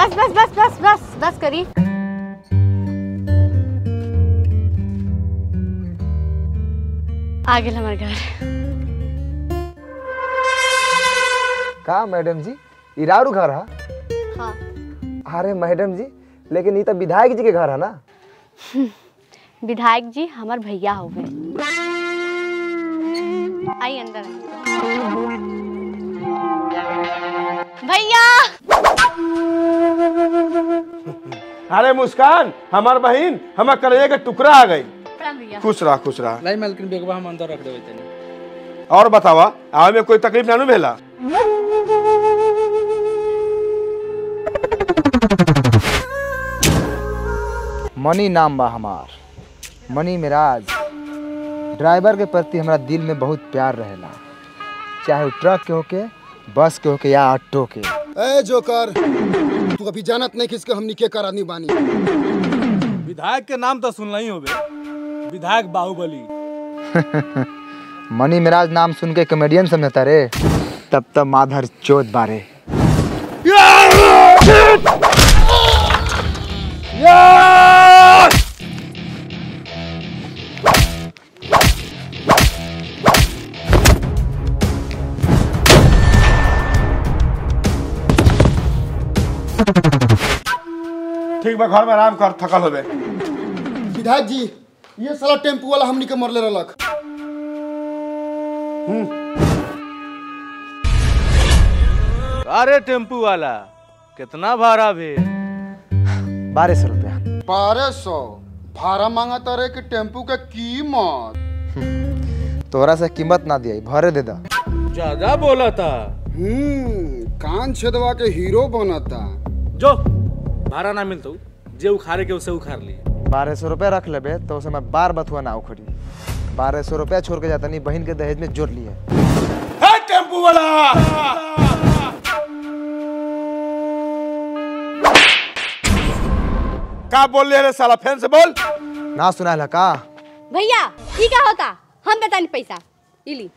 बस बस बस बस बस बस करी। आ गेल हमार घर। का मैडम जी? ई रारू घर है? हाँ। अरे मैडम जी लेकिन ई तो विधायक जी के घर है ना? विधायक जी हमार भैया हो गए। आई अंदर। भैया! अरे मुस्कान हमार बहन हमार कलेजे के टुकड़ा आ गई। खुश रहा खुश रहा। लाई मालकिन बेगवा हम अंदर रख देवे तनी। और बतावा आवे में कोई तकलीफ़ ना भेला? मनी नाम बा हमार। मनी मिराज ड्राइवर के प्रति हमरा दिल में बहुत प्यार रहेला। चाहे वो ट्रक के होके बस के होके या ऑटो के। ए जोकर तू अभी जानत नहीं किसके हमनी के कर आदमी बानी। विधायक के नाम तो सुनल ही होबे। विधायक बाहुबली। मनी मिराज नाम सुन के कॉमेडियन समझता रे। तब तब माधर चोत बारे। ठीक बा घर में आराम कर थकल होबे। विधायक जी ये साला टेंपू वाला हमनी के मरले रहलक। अरे टेंपू वाला कितना भाड़ा भी बारह सौ रुपया। बारह सौ? भाड़ा मांगा तारे कि टेंपू के कीमत? तोरा से कीमत ना दिया भरे दे दा। ज़्यादा बोला था। हम्म कान छेदवा के हीरो बनता। जो भाड़ा ना मिलतो जे उखाड़े के उसे उखाड़ लिए। बारह सौ रुपया रख लेबे तो उसे मैं बार बथुआ ना उखड़ी। बारह सौ रुपया छोड़ के जाता नहीं बहन के दहेज में जोड़ लिए। टेंपू वाला! का बोल ले रे साला फ़ैन से बोल। ना सुना है का? भैया ई का होता? हम बतानी पैसा। इली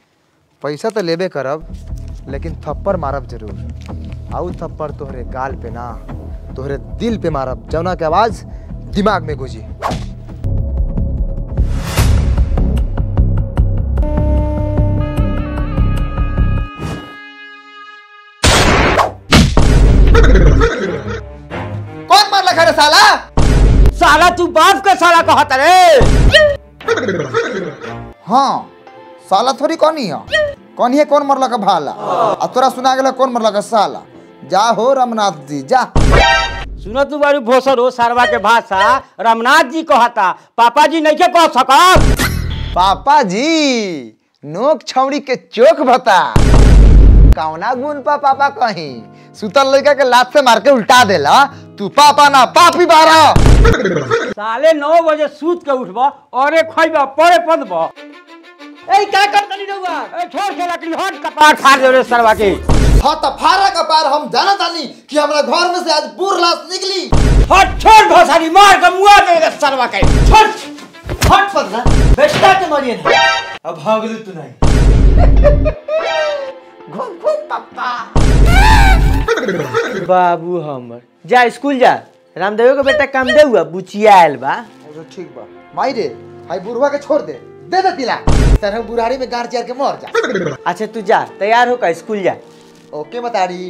पैसा तो लेबे करब लेकिन थप्पड़ मारब ज़रूर। आउ थप्पड़ तोहरे गाल पे ना। तोहरे दिल पे मारब जौना के आवाज़ दिमाग में गुजी कौन मार लखा रे साला? साला तू बाप का साला कहता रे? हाँ साला थोड़ी कौन है कौन है कौन मरला का भाला? आ तोरा सुना गेला कौन मरला का साला? जा हो रमनाथ जी जा। सुनो तू बारू भोसर हो सारवा के भाषा रामनाथ जी कहता पापा जी नहीं के कह सकत। पापा जी नोक छौड़ी के चोक बता कौना गुण पा पापा कहीं सुतल लड़का के लात से मार के उल्टा देला तू पापा ना पापी बारा। साले नौ बजे सूत के उठबा और एक खइबा पड़े पदबा। ए का करत नहीं रहुआ ए छोड़ के लकड़ी हट कपार फाड़ दे रे सरवा के। हाँ तो फारा का पार हम जाना तानी कि हमारा घर में से आज बुर लाश निकली। हट छोड़ मार के मुआ दे रे सरवा के। छोड़। हट पगला बेटा के मरिए ना। अब भागलू तू नहीं। बाबू हमर जा स्कूल जा। रामदेव के बेटा काम दे हुआ बुचिया आयल बा। ठीक बा। माई रे हाई बुढ़वा के छोड़ दे। दे दे तिला तरह बुढ़ारी में गार चार के मर जा। अच्छा तू जा तैयार हो का स्कूल जा। ओके बताड़ी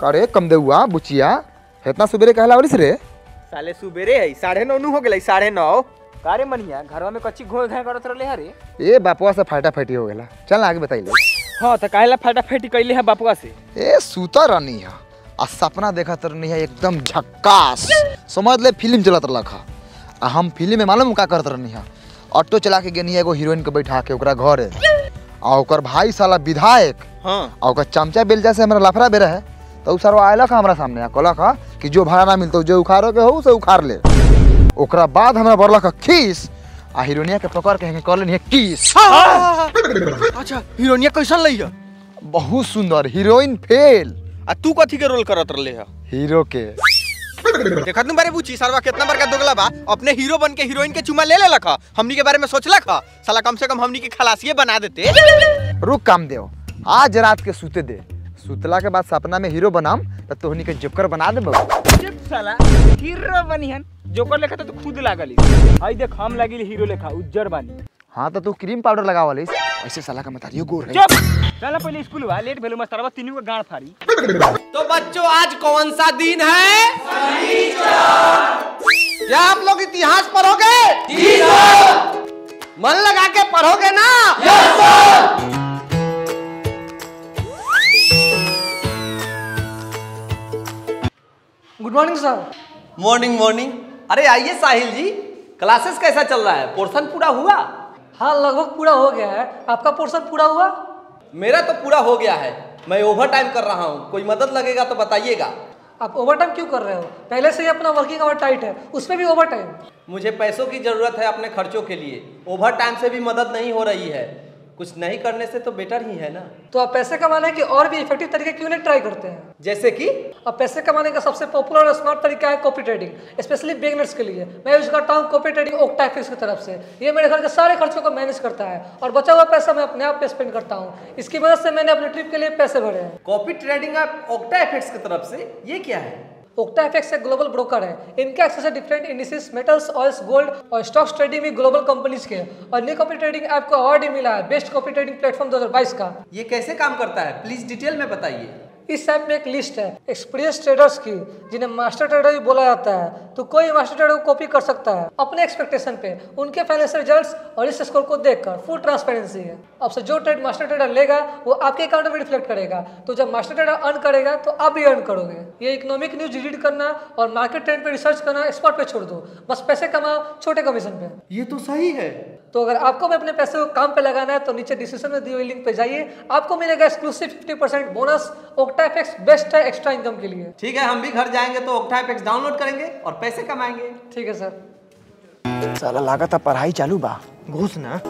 करे कम दे हुआ बुचिया इतना सुबेरे कहला वालिस रे? साले सुबेरे है साढ़े नौ हो गेलै साढ़े नौ। कारे मनिया घरवा में कच्ची घोल घाय करत रहले हरे। ए बापुआ से फाटा फाटी हो गेला। चल आगे बताई ले। हाँ तो काहेला फटाफटी कैले है बापुआ से? ए सुता रहनी है। आ सपना देखा रहनी है एकदम झक्कास। समझ ले फ़िल्म चलत रहा आ हम फ़िल्म में मालूम का करत रहनी है। ऑटो चला के गेनी है एगो हीरोइन के बैठा के ओकरा घरे। ओकर भाई साला विधायक हाँ। ओकर चमचा बेल जैसे हमरा लफड़ा बेरा है तो उ सरवा आयलक हमरा सामने आ कहलक कि जो भाड़ा ना मिलतो जो उखाड़ो के हो से उखाड़ ले। ओकरा बाद हमरा बरलक ह खीस। आ हीरोइनिया के पकड़ के कर लेनी किस अच्छा हीरोइनिया कैसन लई है बहुत सुंदर हीरोइन फेल। आ तू कथी के रोल करत रहले है? हीरो के। देखत नु बारे पूछी सरवा कितना बड़का दोगला बा? अपने हीरो बन के हीरोइन के चुमा ले लेलक ह? हमनी के बारे में सोचलक ह? साला कम से कम हमनी के खलासिए बना देते। रुक काम देव आज रात के सूते दे। सुतला के बाद सपना में हीरो बनाम तो तोहनी के जोकर बना देबो। चुप साला हीरो बनिहन जोकर लेखा तो खुद लागली आई देख हम लागिल हीरो लेखा उज्जर बानी। हाँ तो तू क्रीम पाउडर लगावलिस ऐसे साला का मतारियो गोर है। चुप! चला पहले स्कूल हुआ लेट भेलु मस्तरवा तीनों का गांड फाड़ी। तो बच्चों आज कौन सा दिन है? क्या आप लोग इतिहास पढ़ोगे? जी मन लगा के पढ़ोगे ना? Yes good morning sir morning morning अरे आइए साहिल जी। क्लासेस कैसा चल रहा है? पोर्शन पूरा हुआ? हाँ लगभग पूरा हो गया है। आपका पोर्शन पूरा हुआ? मेरा तो पूरा हो गया है। मैं ओवर टाइम कर रहा हूँ। कोई मदद लगेगा तो बताइएगा। आप ओवर टाइम क्यों कर रहे हो? पहले से ही अपना वर्किंग आवर टाइट है। उसमें भी ओवर टाइम मुझे पैसों की ज़रूरत है अपने खर्चों के लिए। ओवर टाइम से भी मदद नहीं हो रही है। कुछ नहीं करने से तो बेटर ही है ना। तो आप पैसे कमाने के और भी इफ़ेक्टिव तरीके क्यों नहीं ट्राई करते हैं? जैसे कि? अब पैसे कमाने का सबसे पॉपुलर और स्मार्ट तरीका है कॉपी ट्रेडिंग स्पेशली बिगनर्स के लिए। मैं यूज़ करता हूँ कॉपी ट्रेडिंग ओक्टाफिक्स की तरफ़ से। ये मेरे घर के सारे खर्चों को मैनेज करता है और बचा हुआ पैसा मैं अपने आप पे स्पेंड करता हूँ। इसकी वजह से मैंने अपने ट्रिप के लिए पैसे भरे हैं। Copy trading app Octa FX की तरफ़ से ये क्या है? ओक्टा एफेक्स एक ग्लोबल ब्रोकर है। इनके एक्सेस है different indices metals oils gold और स्टॉक्स ट्रेडिंग भी ग्लोबल कंपनीज़ के और न्यू कॉपी ट्रेडिंग ऐप को अवार्ड मिला है बेस्ट कॉपी ट्रेडिंग प्लेटफॉर्म 2022 का। ये कैसे काम करता है? प्लीज़ डिटेल में बताइए। इस ऐप में एक लिस्ट है, एक्सपीरियंस ट्रेडर्स की, जिन्हें मास्टर ट्रेडर भी बोला जाता है। तो कोई मास्टर ट्रेडर को कॉपी कर सकता है, अपने एक्सपेक्टेशन पे, उनके फाइनेंशियल रिज़ल्ट और इस स्कोर को देखकर फुल ट्रांसपेरेंसी है। अब से जो ट्रेड मास्टर ट्रेडर लेगा, वो आपके अकाउंट में रिफ्लेक्ट करेगा। तो जब मास्टर ट्रेडर अर्न करेगा तो आप भी अर्न करोगे। ये इकोनॉमिक न्यूज़ रीड करना और मार्केट ट्रेंड पे रिसर्च करना स्पॉट पे छोड़ दो। बस पैसे कमाओ, छोटे कमीशन पे। ये तो सही है। तो अगर आपको भी अपने पैसे को काम पे लगाना है तो नीचे डिस्क्रिप्शन में दी हुई लिंक पे जाइए। आपको मिलेगा exclusive 50% bonus Octa FX best है एक्स्ट्रा इनकम के लिए। ठीक है हम भी घर जाएँगे तो ऑक्टा एफेक्ट्स डाउनलोड करेंगे और पैसे कमाएँगे। ठीक है सर साला लागत पढ़ाई चालू बा। घुस ना।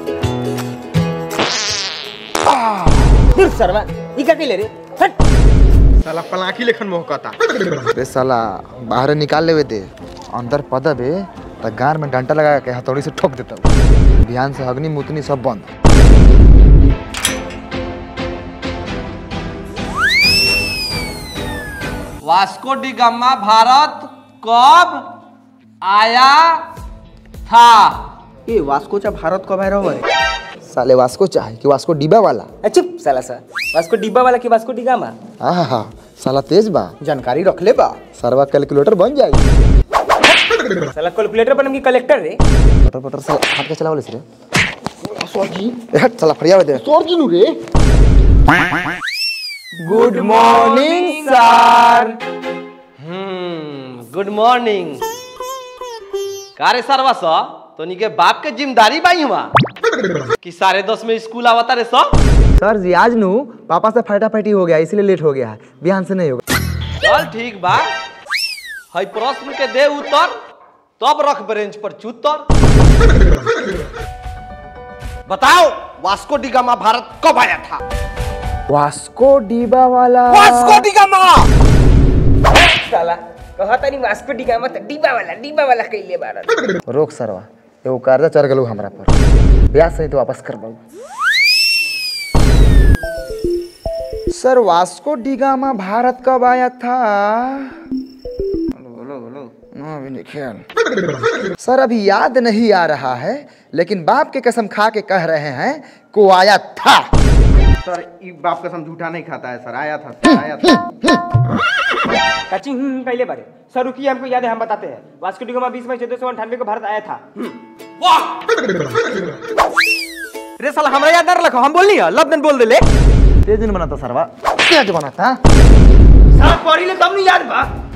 दूर सरवा ई का ले रे हट। साला पलाकी लेखन मोहकता अरे साला बाहर निकाल लेवे दे। अंदर पदब है तो गार में डंटा लगा के हथौड़ी से ठोक देता हूँ। ध्यान से अग्नि मुतनी सब बंद। वास्को डी गामा भारत कब आया था? ए वास्को चा भारत कब आया रे साले वास्को चाहे कि वास्को डिब्बा वाला? चुप साला सा। वास्को डिब्बा वाला की वास्को डिगामा हाँ हाँ हाँ साला तेज बा। जानकारी रख ले बा। सरवा कैलकुलेटर बन जाएगी। साला कैलकुलेटर बनम की कलेक्टर रे। पटर पटर साला हाथ के चलावले रे ए, हट साला फरिया दे good morning sir hmm good morning कारे सरवा सा? तो के बाप के ज़िम्मेदारी बाई हुआ। कि साढ़े दस में स्कूल आवता रे सर सर जी आज नू पापा से फटाफटी हो गया इसलिए लेट हो गया बिहान से नहीं होगा चल ठीक बा। हई प्रश्न के दे उत्तर। तब रख ब्रेंच पर चूतर। बताओ वास्को डिगामा भारत कब आया था? वास्को डिब्बा वाला। वास्को डिगामा साला कहता नहीं वास्को डिगामा त डिब्बा वाला डिब्बा वाला कइले बारन रोक सरवा एगो कर्जा चढ़ गलू हमरा पर। ब्याज सही तो वापस कर सर वास्को डिगामा भारत कब आया था? सर अभी याद नहीं आ रहा है लेकिन बाप के कसम खा के कह रहे हैं को आया था। सर बाप कसम झूठा नहीं खाता है सर आया था सर आया था। काची हम्म। बारे। सर रुकिए हमको याद है हम बताते हैं। वास्को डिगामा 20 मई 1498 को भारत आया था। रे साला हमरा याद ना रखो हम बोलनी है लब बोल दे ले तेज दिन बनाता सरवा। तेज बनाता? सर पढ़ी ले तब नहीं याद बा।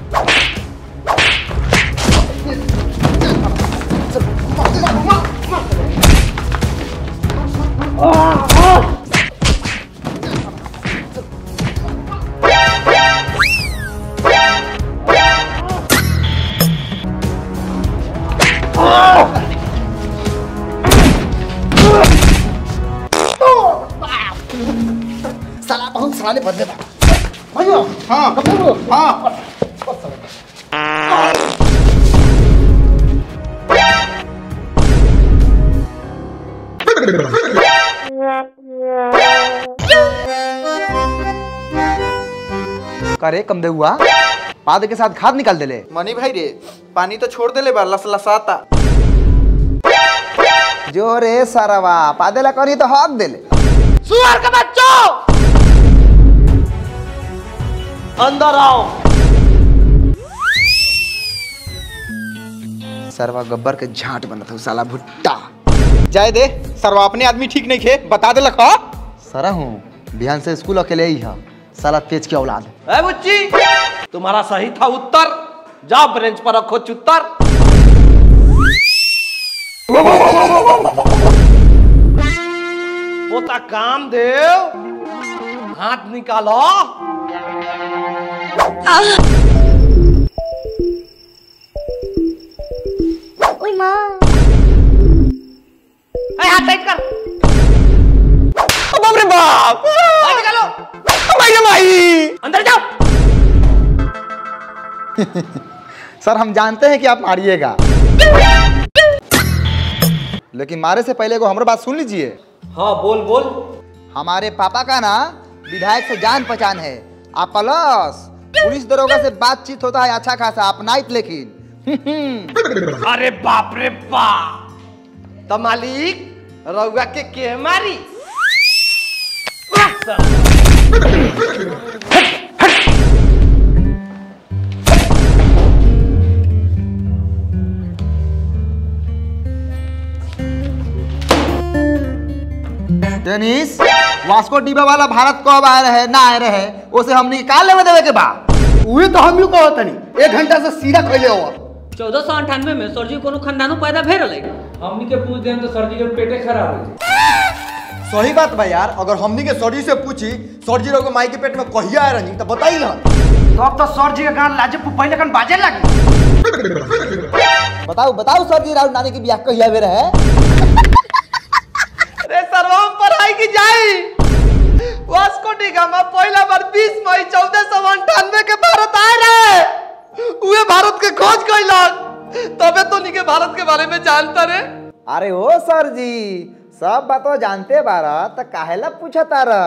कम दे हुआ। पाद के साथ खाद निकाल देले मनी भाई रे पानी तो छोड़ देले बा लस लसाता जो रे सरवा पादेला करी तो हक देले सुअर के बच्चों! अंदर आओ। सरवा गब्बर के झांट बनत हूँ साला भुट्टा। जाए दे सरवा अपने आदमी ठीक नहीं खे बता दे लखा सरा हूँ बिहान से स्कूल अकेले ही है। साला तेज की औलाद ए बुच्ची तुम्हारा सही था उत्तर। जाओ ब्रेंच पर रखो चुत्तर। पोता काम देव हाथ निकालो। ओए माँ। ए, हाथ टाइट कर। बाप। रे बाप निकालो। भाई भाई अंदर जाओ। सर हम जानते हैं कि आप मारिएगा। लेकिन मारे से पहले को हमारी बात सुन लीजिए। हाँ बोल बोल। हमारे पापा का ना विधायक से जान पहचान है। आप प्लस पुलिस दरोगा से बातचीत होता है अच्छा खासा आप नाइट लेकिन। अरे बाप रे बाप तो मालिक रउआ के के मारी? टेनिस वास्को डिबा वाला भारत कब आए रहे ना आए रहे उसे हम निकाल लेवे देवे के बा उहे तो हम कहो तनी एक घंटा से सीधा खैले हो चौदह सौ अंठानवे में सरजी कोनो खानदानो पैदा भे रहे हमनी के पूछ दें तो सर जी के पेटे खराब हो सही बात बा यार अगर हमनी के सर जी से पूछी सर जी लोग माई के पेट में कहिया आए रही तो बताई ना। तो अब तो सर जी का गान लाजे पहले कन बाजे लगी। बताओ बताओ सर जी राहुल नानी की ब्याह कहिया वे रहे अरे सर्वम पढ़ाई की जाई। वास्को डी गामा पहला बार 20 मई चौदह सौ अंठानवे के भारत आए रहे उहे भारत के खोज कैलक तबे तो के भारत के बारे में जानता रे। अरे ओ सर जी सब बातो जानते बारा तो काहेला पूछा तारा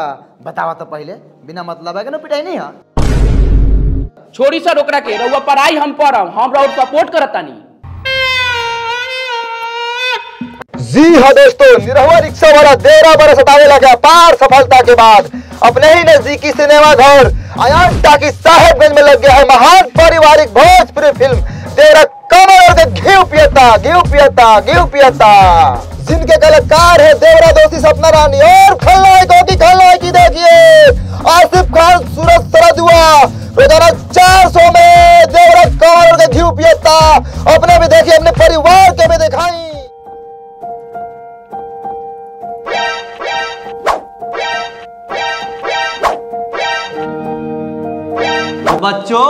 बतावा तो पहले बिना मतलब है कि ना पिटाई नहीं है। छोड़ी सर ओकरा के रउआ पढ़ाई हम पढ़ब हम रउआ सपोर्ट करतानी जी हाँ दोस्तों निरहुआ रिक्शा वाला तेरह बरस सतावे लगा पार सफलता के बाद। अपने ही नजदीकी सिनेमा घर अयान टाकी साहेबगंज में लग गया है महान पारिवारिक भोजपुरी फ़िल्म। तेरा कमर के घी पियता घी पियता घी पियता। जिनके कलाकार है देवरा दोषी सपना रानी और खलनायकों की खलनायकी देखिए आसिफ खान सूरज सरदुआ रोज़ाना चार सौ में देवरा कमर के घी पियता अपने भी देखिए अपने परिवार के भी दिखाई बच्चों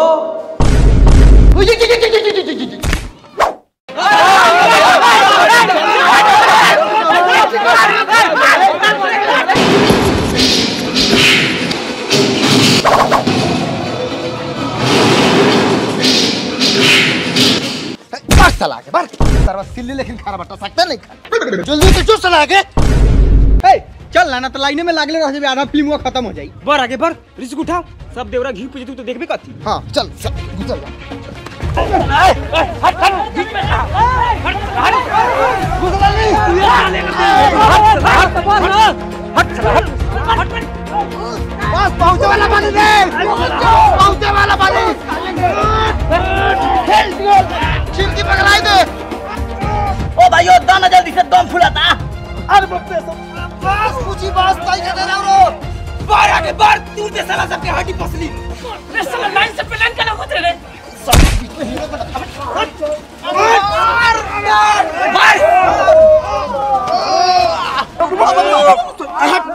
बार साला के बार सरवा सिल्ली लेकिन खाना बटा सकता नहीं खा जल्दी से चुस्त चला के चल ना तो लाइने में लागले रह जाबे आधा फ़िल्म खत्म हो जाई बर आगे बर रिस्क उठा सब देवरा घी पूजे तू तो देखबे कथी हाँ चल चल गुजर जा बस पहुँचे वाला पानी दे पहुँचे वाला पानी चिमकी पकड़ाई दे ओ भाइयों दम जल्दी से दम फुलाता अरे बस पूछी बस ताई के दे रो बर आगे बर तू दे साला सबके हड्डी पसली रे साला लाइन से प्लान कर लो रे हट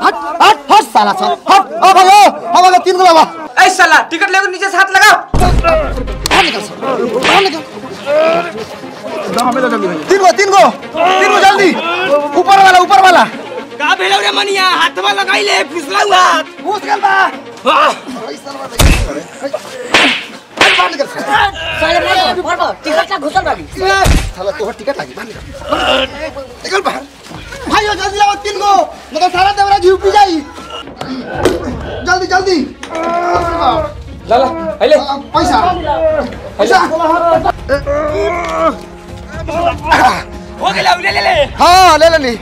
हट हट। साला सा हट आ भाइयों हमारा तीन गो बाबा ए साला टिकट लेकर नीचे से हाथ लगाओ। तीन गो तीन गो तीन गो जल्दी। ऊपर वाला ऊपर वाला। का भेलो रे मनिया हाथवा लगाइले फिसला हुआ। घुस गल बा। साला तोहर टिकट लागी बाहर निकल। निकल बाहर। भाइयों जल्दी आओ तीन गो। मतलब सारा देवरा घी जाई। जल्दी जल्दी। लाला पैसा। पैसा। हो गेला ले ले ले। हाँ ले लेनी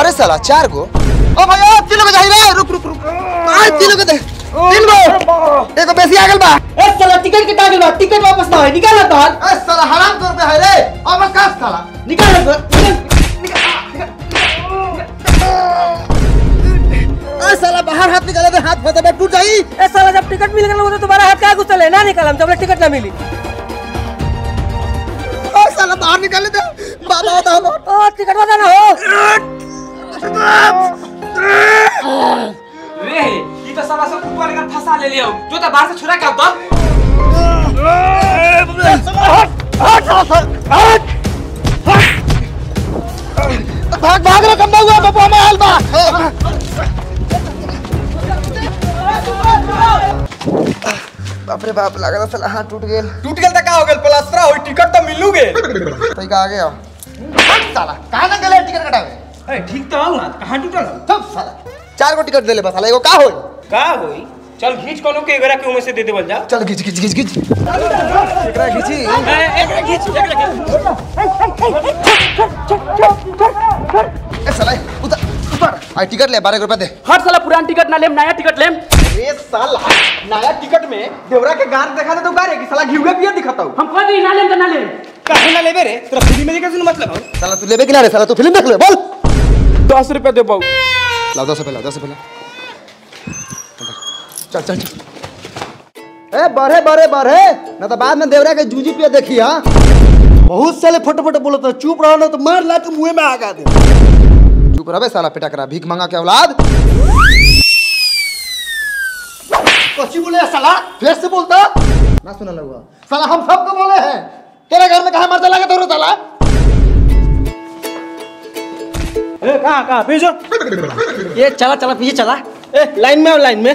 अरे साला चार गो। ओ भैया तीनों को चाहिए। रुक रुक रुक। आय तीनों को दे। तीन गो। एगो बेसी आ गेल बा। ए साला टिकट कटा गेल बा? टिकट वापस ना है क्या घुसल है ना जब टिकट ना मिली। ओ साला बाहर निकाले दे बाबा बताओ ओ टिकट बता ना हो। रे ये तो साला सब ऊपर का फंसा ले लियो। जो तो बाहर से छुरा के अब तो भाग भाग रे कम हुआ बाबा में हाल बा बाप रे बाप लगा साला हाथ टूट गेल। टूट गेल त का हो गेल? प्लास्टर होई टिकट तो मिलू गे तई का आ गया साला कहाँ ना गेले टिकट कटावे ए ठीक तो हूँ ना कहाँ टूटल? सब साला। चार गो टिकट दे ले बस साला एगो का होई? का होई? चल खींच कोनो के एकरा के उमे से दे देवल जा। चल खींच खींच खींच खींच एकरा खींची एकरा खींच एकरा ए साला उतर। आई टिकट ले 12 रुपए दे। हट साला पुरान टिकट ना लेम नया टिकट लेम। ए साला नया टिकट में देवरा के गार देखा दे तो गारे की साला घिउगे पिया दिखाता हूँ। हम कह दी ना लेम त ना लेम। काहे ना लेबे रे? तोरा फ्री में देखे सुन मतलब? हो साला तू लेबे कि ना रे? साला तू फ़िल्म देख ले बोल। 10 रुपए दे बाऊ लाओ दस रुपए लाओ दस रुपए लाओ। चल चल चल। ए बढ़े बढ़े बढ़े। ना तो बाद में देवरा के जूजी पे देखी हाँ। बहुत साले फट फट बोलत चुप रहो ना तो मार ला के मुँह में आगा दे। चुप रहे साला पिटा करा भीख मांगा के औलाद? बोले साला? फिर से बोलता? ना सुना लगा। साला हम सबको बोले हैं। तेरे घर में कहा मरता लगा तो साला? ए कहाँ कहाँ? भेजो। ये चला चला पीछे चला। ए लाइन में आओ लाइन में।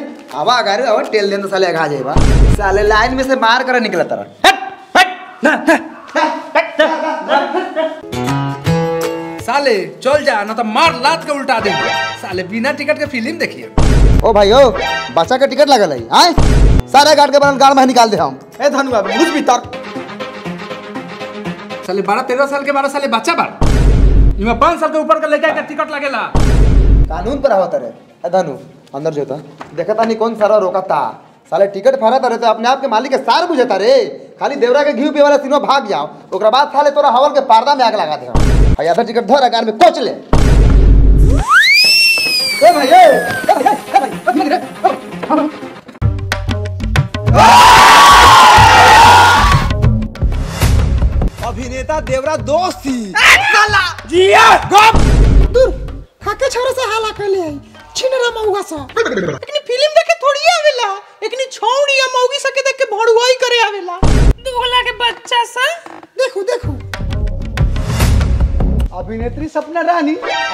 टेल देन तो साले जाएगा साले लाइन में से मार कर निकला तरह साले चल जा ना तो मार लात के उल्टा दे। साले बिना टिकट के फ़िल्म देखिए। ओ भाई ओ बच्चा का टिकट लगल है आए? सारे गार्ड के बनल गाड़ में निकाल दे हम। ए धनुआ घुस भीतर। साले बारह तेरह साल के बारह साले बच्चा बार। इमे पाँच साल के ऊपर का लड़का के टिकट लगेला। कानून पर आवत रे ए धनु अंदर जोता देखता नहीं कौन सारा रोकता। साले टिकट फाड़ता रहे तो अपने आप के मालिक के सार बुझेता रे। खाली देवरा के घी पे वाला तीनों भाग जाओ। ओकरा बाद साले तोरा हवल के पर्दा में आग लगा दे हम आ आधा टिकट धर अकार में कोच ले। भाई ए भाई ए भाई अभिनेता देवरा दोस्त थी जिया गप। खाके छोरे से हाला कैले आई। छिनरा मौगा सा।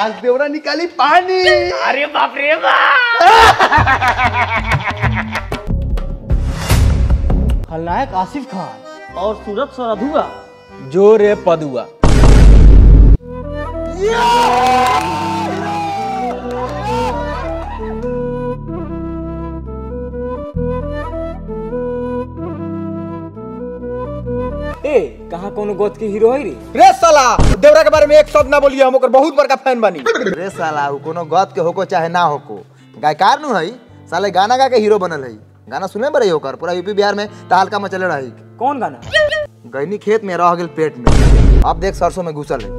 आज देवरा निकाली पानी। अरे बाप रे बाप खलनायक आसिफ खान। और सूरत सरधुआ। जो रे पदुआ कहाँ कोनो गोद के हीरो है रे? रे साला देवरा के बारे में एक शब्द ना बोलिए हम ओकर बहुत बड़का फ़ैन बनी। रे साला उ कोनो गत के होको चाहे ना होको। गायकार नु है साले गाना गा के हीरो बनल है। गाना सुने बरे होकर पूरा यूपी बिहार में तहलका मचले रही। कौन गाना? गैनी खेत में रह गेल पेट में। अब देख सरसों में घुसल है।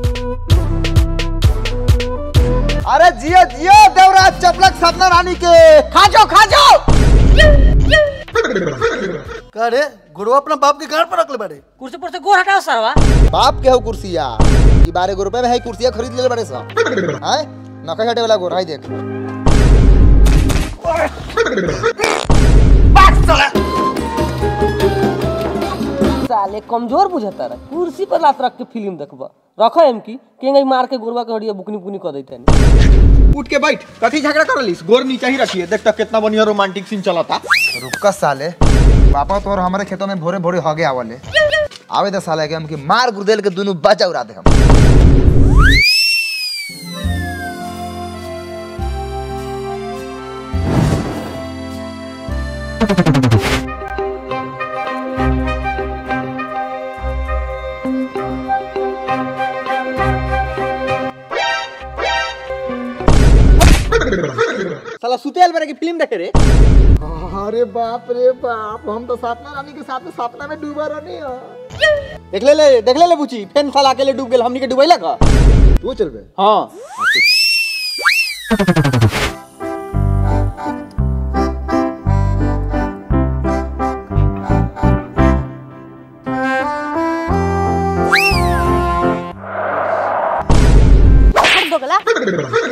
अरे जियो जियो देवराज चपलक सपना रानी के। खा जाओ खा गुरु अपना बाप के घर पर रख ले बड़े। कुर्सी पर से गोर हटाओ सरवा। बाप के हो कुर्सिया ई बारह गो रुपए में है कुर्सिया खरीद ले बड़े सा हैं नका हटे वाला गोर है देख। साले कमज़ोर बुझता रहा। कुर्सी पर लात रख के फ़िल्म देखबा। रखो एम की केंगे मार के गोरवा के हड़िया बुकनी बुकनी कर देते उठ के बैठ। कथी झगड़ा कर लीस गोर नीचे ही रखिए। देख तक कितना बढ़िया रोमांटिक सीन चला था रुका साले। पापा तो और हमारे खेतों में भोरे भोरे हो गए आवाले। आवे तो साले के हम की मार गुर्देल के दोनों बचा उड़ा दे हम। साला बेरे की फ़िल्म देखे रे। अरे बाप रे बाप हम तो सपना रानी के साथ में सपना में डूबा रहनी हो। देख ले ले देख ले ले बुची फेन साला अकेले डूब गेल हमनी के डुबैला का? तू चल बे। हाँ।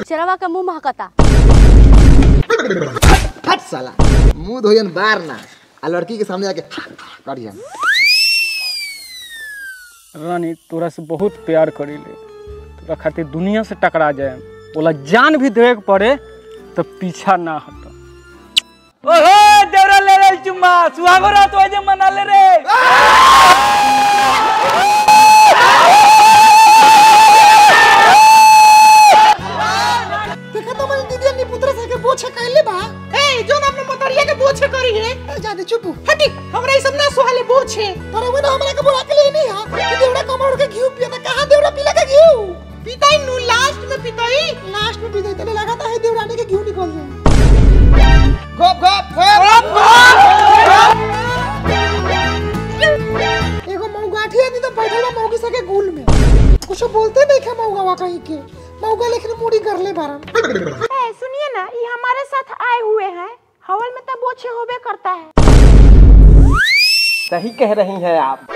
चरवा का मुँह महकता। हट साला। मुँह धोयन बार ना। आ लड़की के सामने आके करियन रानी तोरा से बहुत प्यार करीले तोरा खातिर दुनिया से टकरा जाए बोला जान भी देवे के पड़े तो पीछा ना हट। ओहो देवरा ले रे चुम्मा। सुहागो रात हो जे मना ले रे बोछे कहले बा। ए जोन अपने मोतरिया के बोछे करी है। जाने चुप हटी हमरा ई सब ना सुहाले बोछे पर वो ना हमरा के बुला के लिए नहीं हाँ कि देवड़ा कमर के घी पिया ना कहाँ देवड़ा पीला के घी पिताई नु लास्ट में पिताई। लास्ट में पिताई तने लगा था देवरानी के घी निकल जाए। गप गप गप। एगो मौगाठी आदमी तो बैठल मौगी सके गुल में। कुछ बोलते नहीं खे मौगावा कहीं के। मौगा लेकिन मुड़ी कर ले बारन ए, सुनिए ना ये हमारे साथ आए हुए हैं। हवल में तब बोछे होबे करता है। सही कह रही है आप।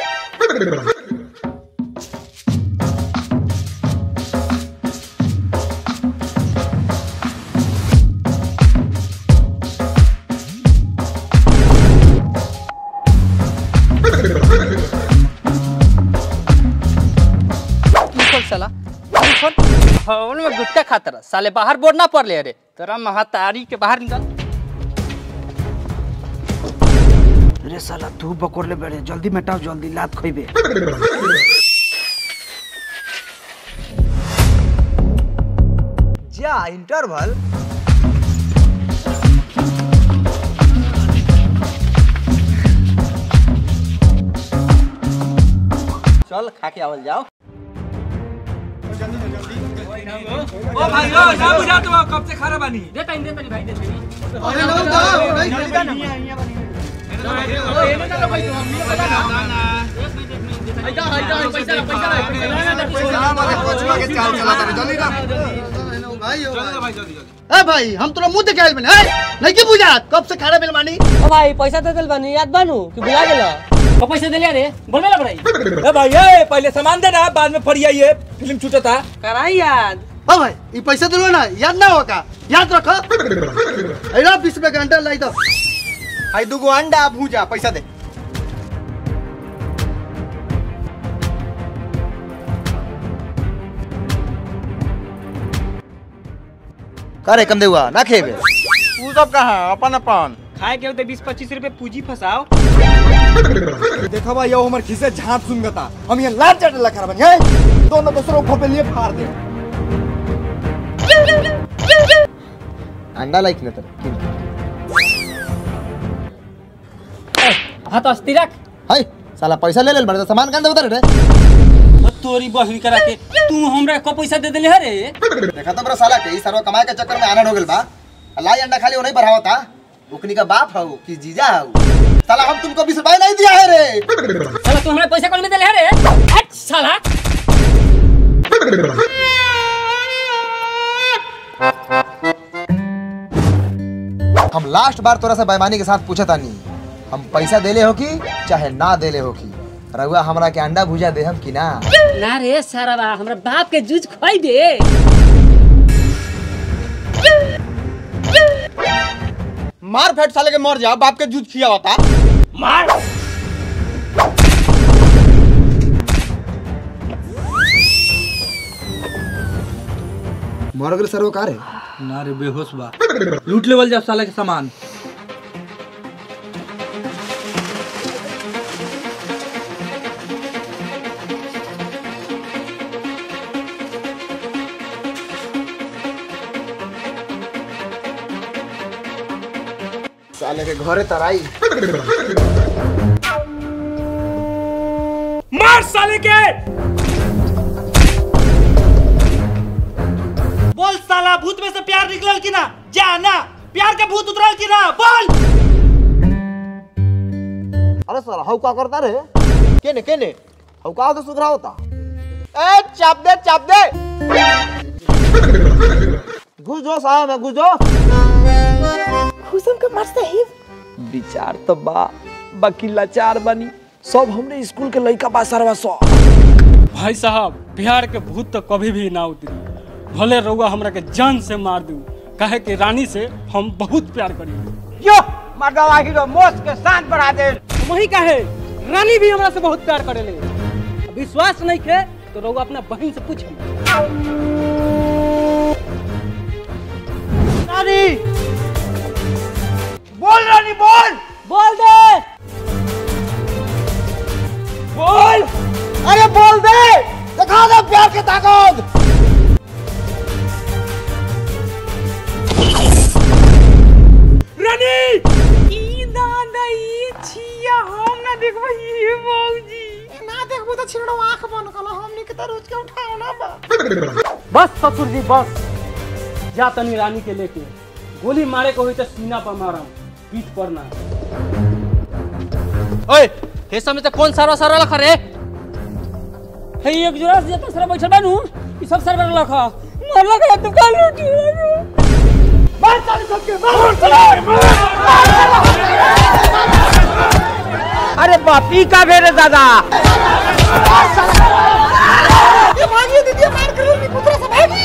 हवन में गुट्टा खाता रहा साले बाहर बोर्ड ना पड़ ले रे तेरा महातारी के बाहर निकल। रे साला, तू बकोर ले बैठे। जल्दी मेटाओ, जल्दी, लात खोइबे। जा इंटरवल चल खा के आवल जाओ। ओ भाई ओ ना बुझा तुम कब से खा बानी दे टाइम दे तनी भाई दे तनी अरे लो दो नहीं जल्दी ना। ए भाई हम तोरा मुँह देखे आइल बने नहीं की बुझा कब से खाना बिल मानी ओ भाई पैसा दे दिल बानी याद बानू कि बुला गेला? तो पैसे दे लिया रे बोलबे ना बड़ाई ए भाई ए पहले सामान दे ना बाद में फरियाइए फ़िल्म छूटता कराई याद। ओ भाई ये पैसा दिलो ना याद ना होगा याद रखो। अरे बीस रुपए घंटा लाई दो। आई दुगो अंडा भूजा पैसा दे। करे कम देवा ना खेबे। तू सब कहाँ अपन अपन। खाए के होते 20 25 रुपए पूंजी फसाओ। देखा भाई यो हमर खिसे झांप सुनगता? हम ये लाट चट लखा बन है दोनों दूसरों को पे लिए फाड़ दे। अंडा लाइक न तर हाँ तो अस्ती रख। हाय साला पैसा ले ले बड़े सामान कांदे उतर रे? ओ तोरी बहरी करा के तू हमरा को पैसा दे देले रे देखा तो बड़ा साला के ई सरवा कमाए के चक्कर में आनंद हो गेल बा। लाई अंडा खाली वो नहीं बढ़ावता। उकनी का बाप हऊ कि जीजा हऊ। साला हम तुमको बीस रुपए नहीं दिया है रे। साला तू हमरा पैसा कौन में देले रे? हट साला। हम लास्ट बार तोरा से बेईमानी के साथ पूछा तानी। हम पैसा देले हो कि चाहे ना देले हो कि? रउआ हमरा के अंडा भुजा दे हम कि ना? ना रे सारा बा हमरा बाप के जूझ खोई दे। मार फेट साले के मर जा बाप के जूझ खिया होता। मार। मर गए सरोकार है ना रे बेहोश बा। लूट लेवल जा साले के सामान। साले के घरे तराई। मार साले के! बोल साला भूत में से प्यार निकलल कि ना? जा ना प्यार के भूत उतरल की ना? बोल! अरे सर हाउ का करता रे? केने केने? हाउ का तो सुधरा होता? ए चाप दे चाप दे! घुस जो साहब में घुस जो। खुशम के मस्त ही विचार तो बा। बाकी लाचार बनी। सब हमरे स्कूल के लड़का बा सरवा सौ। भाई साहब बिहार के भूत तो कभी भी ना उतरी। भले रउआ हमरा के जान से मार दू काहे कि रानी से हम बहुत प्यार करी। यो मर्दवा हीरो मोस के शान बढ़ा दे। वही काहे रानी भी हमरा से बहुत प्यार करेले। विश्वास नहीं खे तो रउआ अपना बहन से पूछ रानी! बोल रानी बोल। बोल दे। बोल। अरे बोल दे। दिखा दे प्यार की ताकत। रानी। ई दादा छिया हम ना देखबो ये मौजी ना देखबो तो छिड़ो आँख बंद कलो हमनी के तो रोज के उठाओ ना बस ससुर जी बस। जा तनी रानी के लेके। गोली मारे को हुई तो सीना पर मारा पीठ पर ना। ओए हे समय से कौन सारा सारा लखा रे? हे एक जोड़ा से जेता सारा बैठल बानू ई सब सारा लखा मार लगा दुकान लूटी मार चल सबके मार। चला अरे बापी का भेरे दादा? ये भागी दीदी मार करो नी पुत्र से भागी।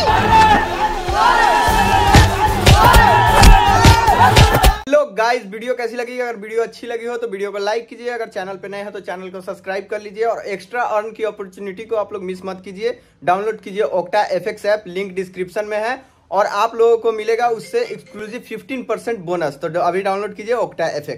गाइस, वीडियो कैसी लगी? अगर वीडियो अच्छी लगी हो तो वीडियो को लाइक कीजिए। अगर चैनल पे नए हो तो चैनल को सब्सक्राइब कर लीजिए और एक्स्ट्रा अर्न की अपॉर्चुनिटी को आप लोग मिस मत कीजिए। डाउनलोड कीजिए ओक्टा एफ़ ऐप, लिंक डिस्क्रिप्शन में है। और आप लोगों को मिलेगा उससे एक्सक्लूसिव 15% बोनस तो अभी डाउनलोड कीजिए ओक्टा एफ़